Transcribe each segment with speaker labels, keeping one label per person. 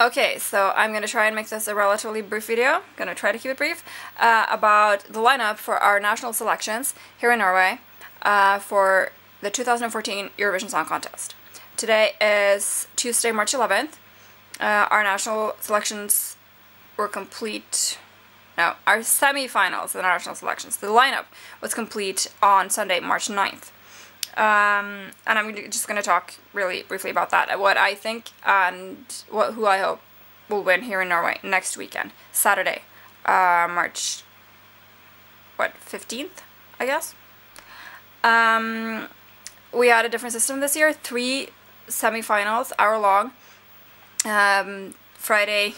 Speaker 1: Okay, so I'm to try and make this a relatively brief video, to try to keep it brief, uh, about the lineup for our national selections here in Norway uh, for the 2014 Eurovision Song Contest. Today is Tuesday, March 11th. Uh, our national selections were complete, no, our semi-finals, the national selections, the lineup was complete on Sunday, March 9th. Um, and I'm just going to talk really briefly about that, what I think and what who I hope will win here in Norway next weekend, Saturday, uh, March, what, 15th, I guess? Um, we had a different system this year, three semifinals, hour long, um, Friday,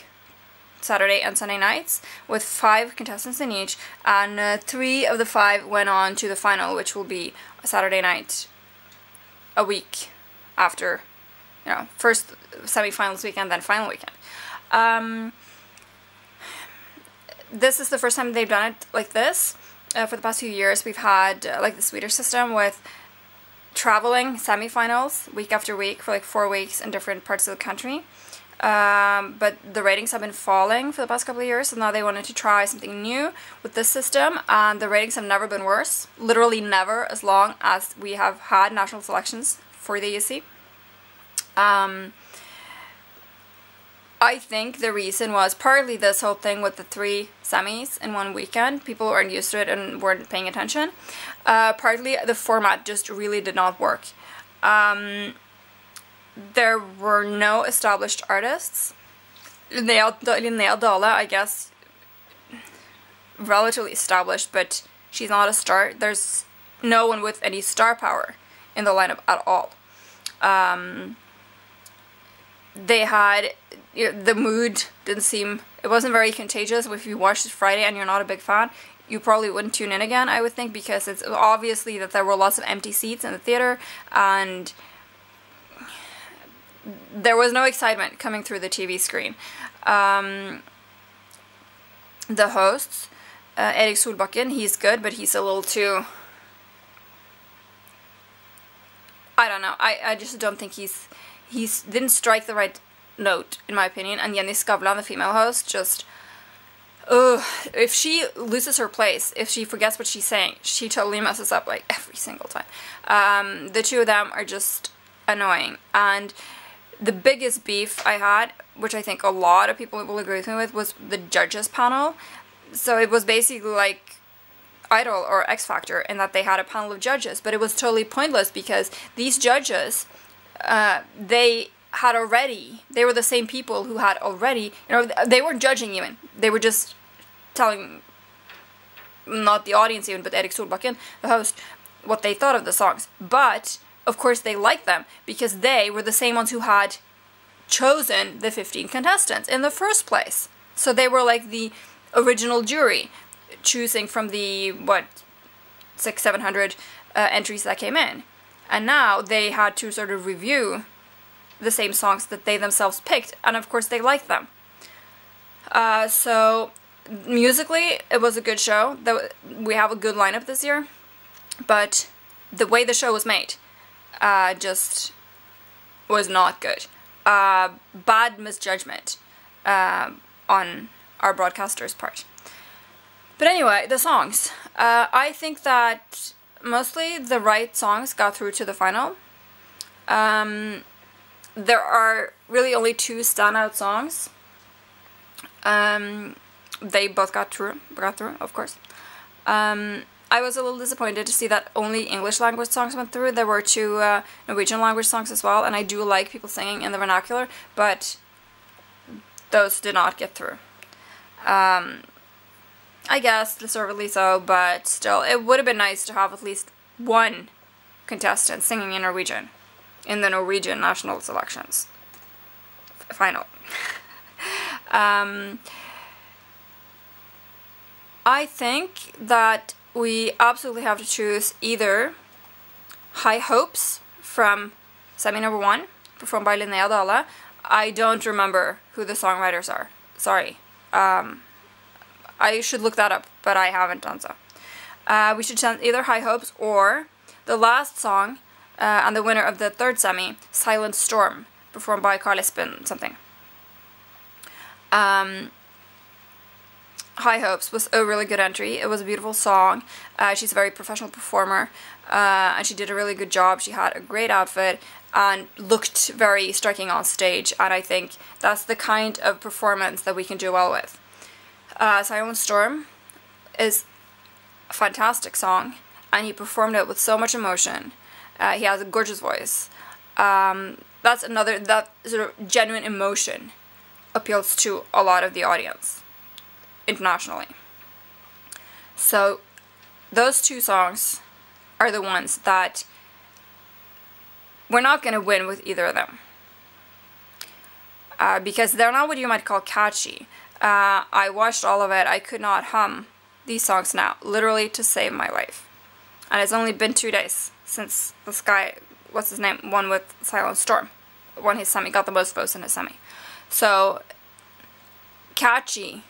Speaker 1: Saturday and Sunday nights with five contestants in each and uh, three of the five went on to the final which will be Saturday night a week after you know first semifinals weekend then final weekend. Um, this is the first time they've done it like this. Uh, for the past few years we've had uh, like the Swedish system with traveling semifinals week after week for like four weeks in different parts of the country um, but the ratings have been falling for the past couple of years, so now they wanted to try something new with this system, and the ratings have never been worse. Literally never, as long as we have had national selections for the ESC. Um, I think the reason was partly this whole thing with the three semis in one weekend. People weren't used to it and weren't paying attention. Uh, partly the format just really did not work. Um, there were no established artists. Linnea, Linnea I guess, relatively established, but she's not a star. There's no one with any star power in the lineup at all. Um, they had you know, the mood didn't seem it wasn't very contagious. If you watched Friday and you're not a big fan, you probably wouldn't tune in again. I would think because it's obviously that there were lots of empty seats in the theater and there was no excitement coming through the TV screen. Um, the hosts, uh, Erik Solbakken, he's good, but he's a little too. I don't know. I, I just don't think he's he's didn't strike the right note in my opinion. And Jenny Skavlan, the female host, just. Ugh, if she loses her place, if she forgets what she's saying, she totally messes up like every single time. Um, the two of them are just annoying. And the biggest beef I had, which I think a lot of people will agree with me with, was the judges panel. So it was basically like Idol or X Factor in that they had a panel of judges, but it was totally pointless because these judges, uh, they had already, they were the same people who had already, you know, they weren't judging even. They were just telling, not the audience even, but Erik Solbakken, the host, what they thought of the songs. But of course they liked them because they were the same ones who had chosen the 15 contestants in the first place. So they were like the original jury, choosing from the, what, six, seven hundred uh, entries that came in. And now they had to sort of review the same songs that they themselves picked, and of course they liked them. Uh, so musically, it was a good show. We have a good lineup this year, but the way the show was made, uh, just was not good. Uh, bad misjudgment uh, on our broadcaster's part. But anyway, the songs. Uh, I think that mostly the right songs got through to the final. Um, there are really only two standout songs. Um, they both got through, got through, of course. Um, I was a little disappointed to see that only English language songs went through. There were two uh, Norwegian language songs as well, and I do like people singing in the vernacular, but those did not get through. Um, I guess deservedly so, but still, it would have been nice to have at least one contestant singing in Norwegian in the Norwegian national selections final. um, I think that we absolutely have to choose either High Hopes from semi number one, performed by Linnea Dale. I don't remember who the songwriters are. Sorry. Um, I should look that up, but I haven't done so. Uh, we should send either High Hopes or the last song uh, and the winner of the third semi, Silent Storm, performed by Carl Espen something. Um, High Hopes was a really good entry. It was a beautiful song. Uh, she's a very professional performer, uh, and she did a really good job. She had a great outfit and looked very striking on stage, and I think that's the kind of performance that we can do well with. Uh, Silent Storm is a fantastic song, and he performed it with so much emotion. Uh, he has a gorgeous voice. Um, that's another that sort of genuine emotion appeals to a lot of the audience internationally. So those two songs are the ones that we're not going to win with either of them. Uh, because they're not what you might call catchy. Uh, I watched all of it. I could not hum these songs now, literally to save my life. And it's only been two days since this guy, what's his name, won with Silent Storm. Won his semi, got the most votes in his semi. So, catchy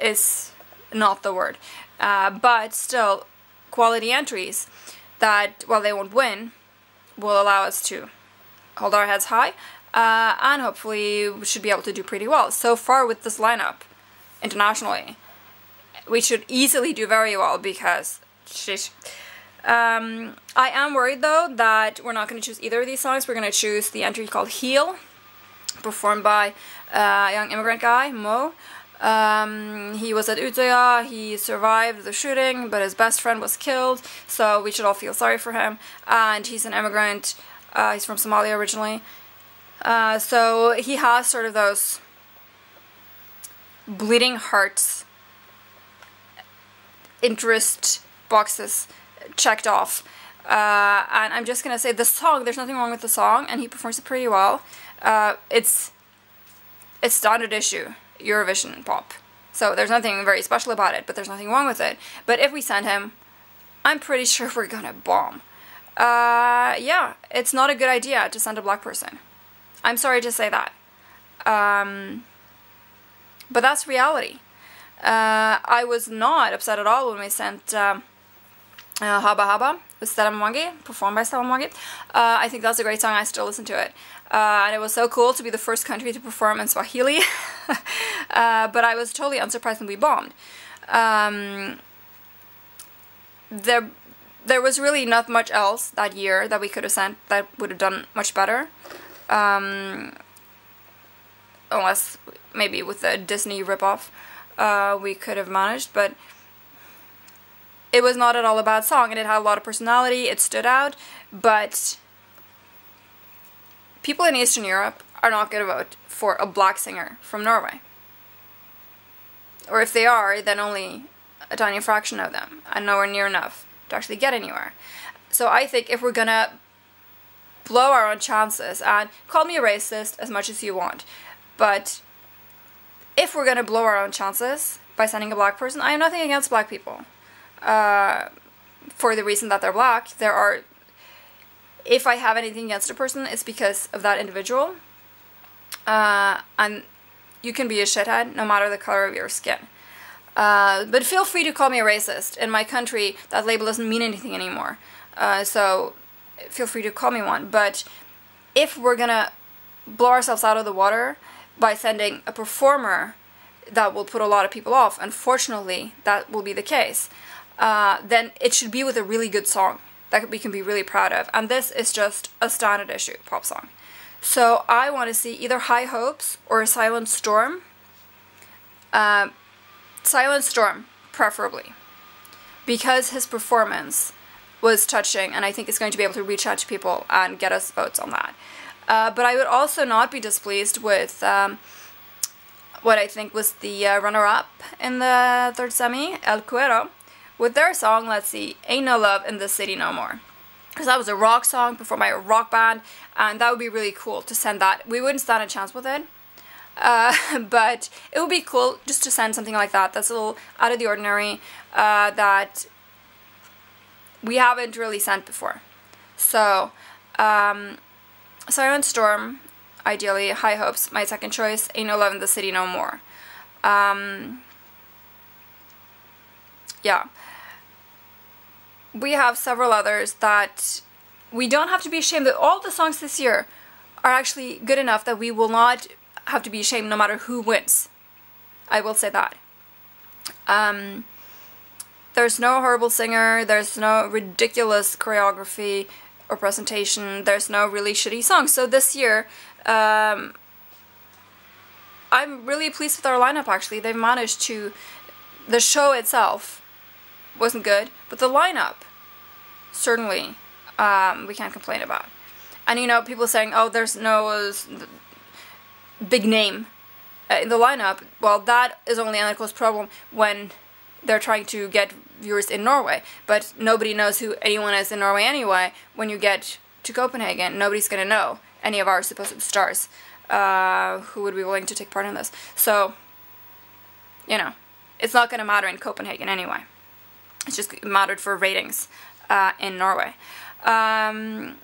Speaker 1: is not the word. Uh, but still, quality entries that, while they won't win, will allow us to hold our heads high uh, and hopefully we should be able to do pretty well. So far with this lineup, internationally, we should easily do very well because, sheesh. Um, I am worried though that we're not going to choose either of these songs. We're going to choose the entry called Heal, performed by uh, a young immigrant guy, Mo. Um, he was at Utøya, he survived the shooting, but his best friend was killed, so we should all feel sorry for him. And he's an immigrant, uh, he's from Somalia originally. Uh, so he has sort of those bleeding hearts interest boxes checked off. Uh, and I'm just gonna say the song, there's nothing wrong with the song, and he performs it pretty well. Uh, it's, it's standard issue. Eurovision pop. So there's nothing very special about it, but there's nothing wrong with it. But if we send him, I'm pretty sure we're gonna bomb. Uh, yeah, it's not a good idea to send a black person. I'm sorry to say that. Um, but that's reality. Uh, I was not upset at all when we sent um, uh, Haba Haba with Stella Mwangi, performed by Stella Mwangi. Uh, I think that's a great song. I still listen to it. Uh, and it was so cool to be the first country to perform in Swahili. uh, but I was totally unsurprised when we bombed. Um, there, there was really not much else that year that we could have sent that would have done much better. Um, unless maybe with the Disney ripoff uh, we could have managed, but it was not at all a bad song and it had a lot of personality, it stood out, but people in Eastern Europe are not going to vote for a black singer from Norway. Or if they are, then only a tiny fraction of them, and nowhere near enough to actually get anywhere. So I think if we're gonna blow our own chances, and call me a racist as much as you want, but if we're gonna blow our own chances by sending a black person, I have nothing against black people. Uh, for the reason that they're black, there are if I have anything against a person, it's because of that individual. Uh, and you can be a shithead no matter the color of your skin. Uh, but feel free to call me a racist. In my country, that label doesn't mean anything anymore. Uh, so feel free to call me one. But if we're gonna blow ourselves out of the water by sending a performer that will put a lot of people off, unfortunately, that will be the case, uh, then it should be with a really good song that we can be really proud of. And this is just a standard issue pop song. So I want to see either High Hopes or Silent Storm. Uh, Silent Storm, preferably. Because his performance was touching and I think it's going to be able to reach out to people and get us votes on that. Uh, but I would also not be displeased with um, what I think was the uh, runner-up in the third semi, El Cuero with their song, let's see, Ain't No Love in the City No More. Because that was a rock song performed by a rock band, and that would be really cool to send that. We wouldn't stand a chance with it, uh, but it would be cool just to send something like that that's a little out of the ordinary, uh, that we haven't really sent before. So, um, Silent Storm, ideally, High Hopes, my second choice, Ain't No Love in the City No More. Um, yeah we have several others that we don't have to be ashamed that all the songs this year are actually good enough that we will not have to be ashamed no matter who wins. I will say that. Um, there's no horrible singer, there's no ridiculous choreography or presentation, there's no really shitty songs. So this year, um, I'm really pleased with our lineup actually. They've managed to. The show itself wasn't good, but the lineup, certainly, um, we can't complain about. And you know, people saying, oh, there's no big name uh, in the lineup. Well, that is only NRK's problem when they're trying to get viewers in Norway. But nobody knows who anyone is in Norway anyway. When you get to Copenhagen, nobody's gonna know any of our supposed stars uh, who would be willing to take part in this. So, you know, it's not gonna matter in Copenhagen anyway. It's just mattered for ratings uh, in Norway. Um,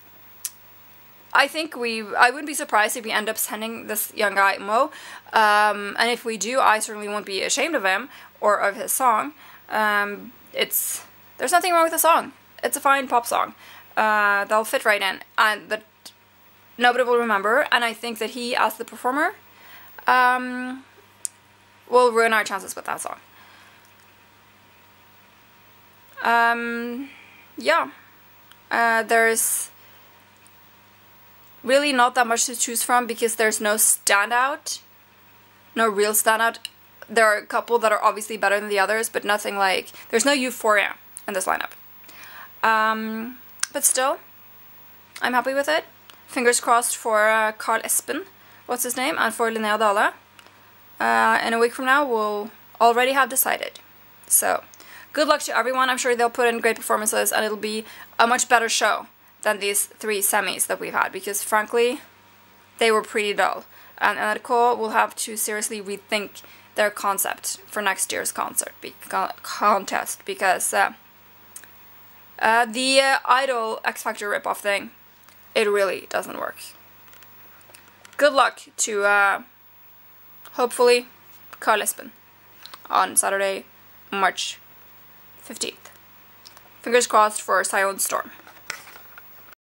Speaker 1: I think we, I wouldn't be surprised if we end up sending this young guy Mo. Um, and if we do, I certainly won't be ashamed of him or of his song. Um, it's, there's nothing wrong with the song. It's a fine pop song. Uh, they'll fit right in. And that nobody will remember. And I think that he, as the performer, um, will ruin our chances with that song. Um, yeah. Uh, there's really not that much to choose from because there's no standout, no real standout. There are a couple that are obviously better than the others, but nothing like, there's no euphoria in this lineup. Um, but still, I'm happy with it. Fingers crossed for uh, Carl Espen, what's his name, and for Linnea Dale. Uh, in a week from now, we'll already have decided. So, good luck to everyone. I'm sure they'll put in great performances and it'll be a much better show than these three semis that we've had because frankly they were pretty dull and NRK will have to seriously rethink their concept for next year's concert be contest because uh, uh, the uh, Idol X Factor ripoff thing it really doesn't work. Good luck to uh, hopefully Carl Espen on Saturday, March 15th. Fingers crossed for a Silent Storm.